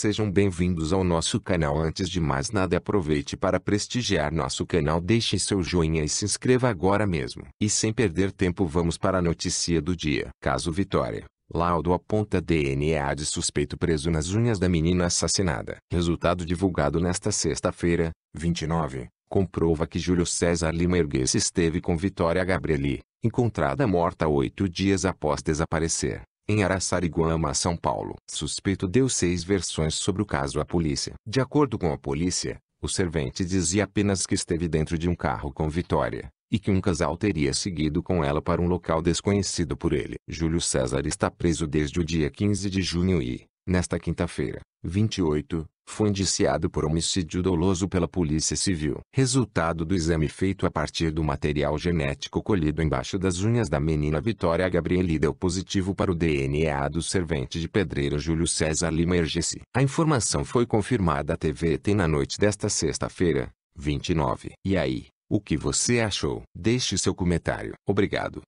Sejam bem-vindos ao nosso canal. Antes de mais nada, aproveite para prestigiar nosso canal, deixe seu joinha e se inscreva agora mesmo. E sem perder tempo, vamos para a notícia do dia. Caso Vitória. Laudo aponta DNA de suspeito preso nas unhas da menina assassinada. Resultado divulgado nesta sexta-feira, 29, comprova que Júlio César Lima Ergues esteve com Vitória Gabrieli, encontrada morta oito dias após desaparecer em Araçariguama, São Paulo. Suspeito deu seis versões sobre o caso à polícia. De acordo com a polícia, o servente dizia apenas que esteve dentro de um carro com Vitória, e que um casal teria seguido com ela para um local desconhecido por ele. Júlio César está preso desde o dia 15 de junho e, nesta quinta-feira, 28, foi indiciado por homicídio doloso pela Polícia Civil. Resultado do exame feito a partir do material genético colhido embaixo das unhas da menina Vitória Gabrieli deu positivo para o DNA do servente de pedreiro Júlio César Lima Ergesi. A informação foi confirmada à TVT na noite desta sexta-feira, 29. E aí, o que você achou? Deixe seu comentário. Obrigado.